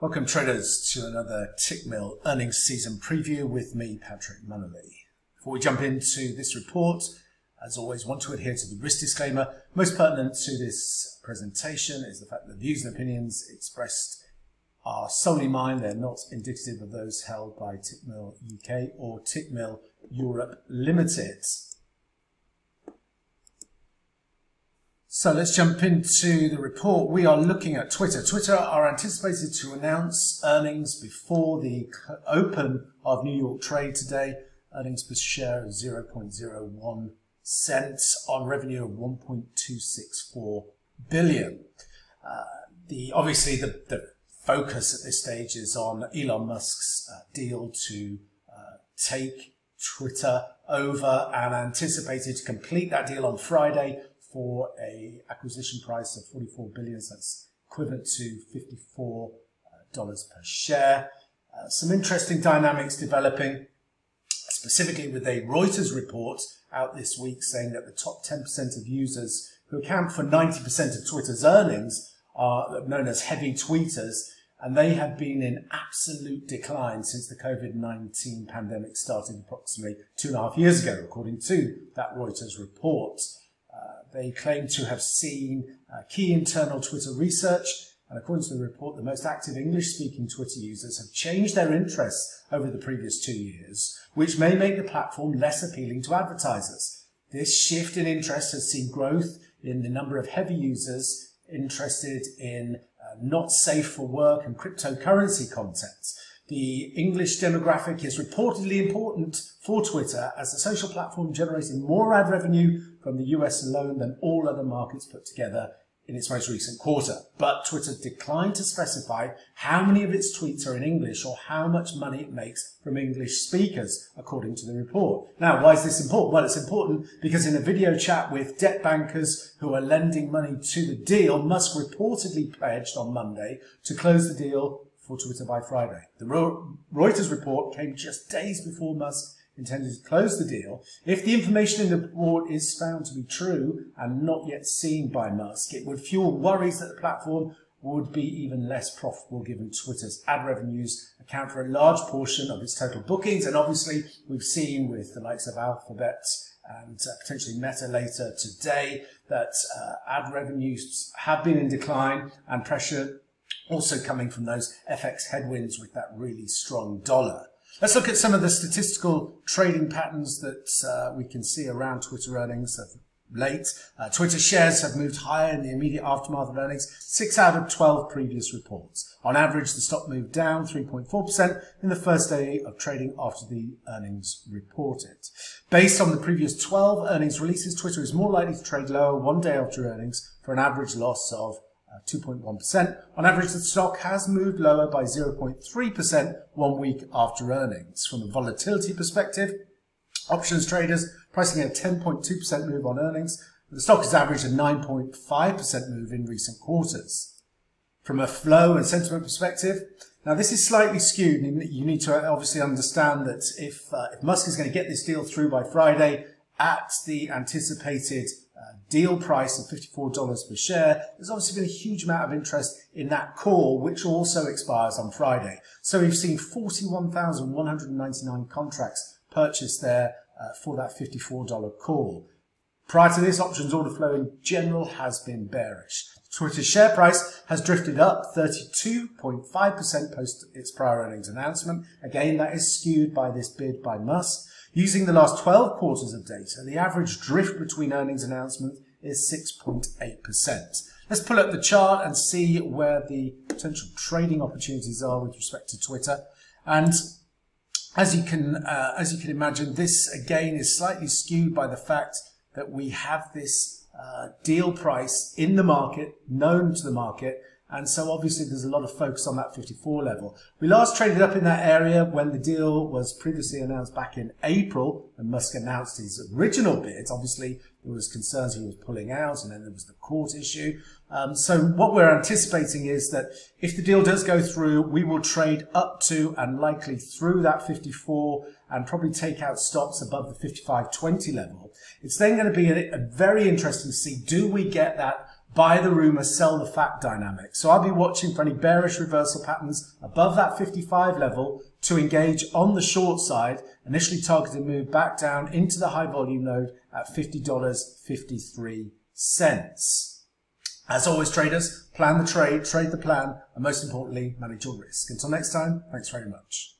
Welcome traders to another Tickmill earnings season preview with me, Patrick Munnelly. Before we jump into this report, as always, want to adhere to the risk disclaimer. Most pertinent to this presentation is the fact that the views and opinions expressed are solely mine. They're not indicative of those held by Tickmill UK or Tickmill Europe Limited. So let's jump into the report. We are looking at Twitter. Twitter are anticipated to announce earnings before the open of New York trade today. Earnings per share of 0.01 cents on revenue of 1.264 billion. Uh, the obviously the, the focus at this stage is on Elon Musk's uh, deal to uh, take Twitter over and anticipated to complete that deal on Friday for a acquisition price of 44 billion. So that's equivalent to 54 dollars per share. Uh, some interesting dynamics developing, specifically with a Reuters report out this week saying that the top 10% of users who account for 90% of Twitter's earnings are known as heavy tweeters, and they have been in absolute decline since the COVID-19 pandemic started approximately two and a half years ago, according to that Reuters report. They claim to have seen uh, key internal Twitter research, and according to the report, the most active English-speaking Twitter users have changed their interests over the previous two years, which may make the platform less appealing to advertisers. This shift in interest has seen growth in the number of heavy users interested in uh, not safe for work and cryptocurrency content. The English demographic is reportedly important for Twitter as the social platform generated more ad revenue from the US alone than all other markets put together in its most recent quarter. But Twitter declined to specify how many of its tweets are in English or how much money it makes from English speakers, according to the report. Now, why is this important? Well, it's important because in a video chat with debt bankers who are lending money to the deal, Musk reportedly pledged on Monday to close the deal for Twitter by Friday. The Reuters report came just days before Musk intended to close the deal. If the information in the report is found to be true and not yet seen by Musk, it would fuel worries that the platform would be even less profitable given Twitter's ad revenues account for a large portion of its total bookings. And obviously, we've seen with the likes of Alphabet and uh, potentially Meta later today that uh, ad revenues have been in decline and pressure also coming from those FX headwinds with that really strong dollar. Let's look at some of the statistical trading patterns that uh, we can see around Twitter earnings of late. Uh, Twitter shares have moved higher in the immediate aftermath of earnings, 6 out of 12 previous reports. On average, the stock moved down 3.4% in the first day of trading after the earnings reported. Based on the previous 12 earnings releases, Twitter is more likely to trade lower one day after earnings for an average loss of 2.1%. Uh, On average, the stock has moved lower by 0.3% one week after earnings. From a volatility perspective, options traders pricing a 10.2% move on earnings. The stock has averaged a 9.5% move in recent quarters. From a flow and sentiment perspective, now this is slightly skewed. You need to obviously understand that if, uh, if Musk is going to get this deal through by Friday at the anticipated deal price of $54 per share, there's obviously been a huge amount of interest in that call, which also expires on Friday. So we've seen 41,199 contracts purchased there uh, for that $54 call. Prior to this, options order flow in general has been bearish. Twitter's share price has drifted up 32.5% post its prior earnings announcement. Again, that is skewed by this bid by Musk. Using the last 12 quarters of data, the average drift between earnings announcements is 6.8%. Let's pull up the chart and see where the potential trading opportunities are with respect to Twitter. And as you can, uh, as you can imagine, this again is slightly skewed by the fact that we have this uh, deal price in the market, known to the market, and so obviously there's a lot of focus on that 54 level. We last traded up in that area when the deal was previously announced back in April and Musk announced his original bid. Obviously there was concerns he was pulling out and then there was the court issue. Um, so what we're anticipating is that if the deal does go through, we will trade up to and likely through that 54 and probably take out stops above the 55.20 level. It's then going to be a, a very interesting to see, do we get that buy the rumor, sell the fact dynamic. So I'll be watching for any bearish reversal patterns above that 55 level to engage on the short side, initially targeted move back down into the high volume node at $50.53. As always, traders, plan the trade, trade the plan, and most importantly, manage your risk. Until next time, thanks very much.